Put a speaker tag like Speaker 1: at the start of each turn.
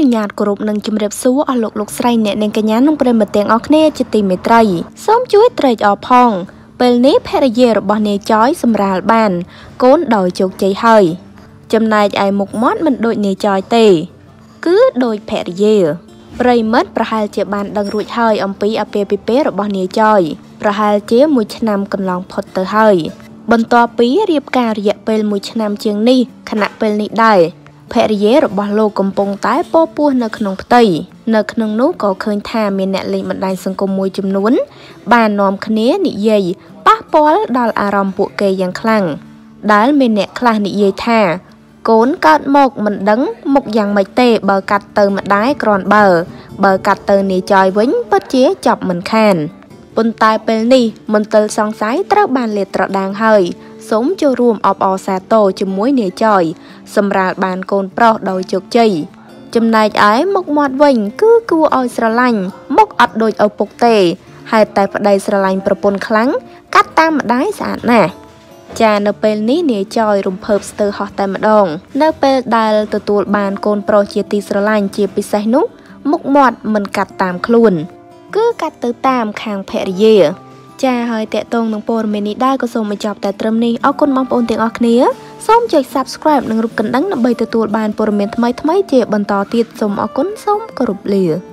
Speaker 1: នុញ្ញាតគោរពនិងជម្រាបសួរអស់លោកលោកស្រីអ្នកនាងកញ្ញានិងប្រិយមិត្តទាំងអស់គ្នាជាទីមេត្រីសូមជួយត្រេកអរផងពេលនេះភរិយារបស់នាយចយសម្រាលបាន កូនដោយជោគជ័យហើយ ចំណែកឯមុខមាត់មិនដូចនាយចយទេ គឺដូចភរិយាប្រិមិត្តប្រហែលជាបានដឹងរួចហើយអំពីអាពាហ៍ពិពាហ៍របស់នាយចយប្រហែលជាមួយឆ្នាំកន្លងផុតទៅហើយបន្ទាប់ពីរៀបការរយៈពេល1ឆ្នាំជាងនេះខណៈពេលនេះដែរ ភរិយារបស់លោកកំពុងតែពោពោះនៅក្នុងផ្ទៃនៅក្នុងនោះក៏ឃើញថាមានអ្នកលេងបណ្ដាញសង្គមមួយចំនួន បាននាំគ្នានិយាយប៉ះពាល់ដល់អារម្មណ៍ពួកគេយ៉ាងខ្លាំងដែលមានអ្នកខ្លះនិយាយថា កូនកើតមកមិនដឹងមុខយ៉ាងម៉េចទេ បើកាត់ទៅម្ដាយគ្រាន់បើ បើកាត់ទៅនាយចយវិញពិតជាចាប់មិនខានប៉ុន្តែពេលនេះមន្ទិលសង្ស័យត្រូវបានលាតត្រដាងហើយ សូមចូលរួមអបអរសាទរជាមួយនាយចយសម្រាប់បានកូនប្រុសដោយជោគជ័យចំណែកឯមុខមាត់វិញ គឺគួរឲ្យស្រឡាញ់មុខអត់ដូចឪពុកទេហេតុតែប្តីស្រឡាញ់ប្រពន្ធខ្លាំងកាត់តាមម្ដាយស្អាតណាស់ចានៅពេលនេះនាយចយរំភើបស្ទើរហោះតែម្ដង នៅពេលដែលទទួលបានកូនប្រុសជាទីស្រឡាញ់ជាពិសេសនោះមុខមាត់មិនកាត់តាមខ្លួន គឺកាត់ទៅតាមខាងភរិយា ចាហើយតកតងនឹងព័ត៌មាននេះដែរក៏សូមបញ្ចប់តែត្រឹមនេះអរគុណបងប្អូនទាំងអស់គ្នាសូមចុច Subscribe និងរូបកណ្ដឹងដើម្បីទទួលបានព័ត៌មានថ្មីៗជាបន្តទៀតសូមអរគុណសូមគោរពលា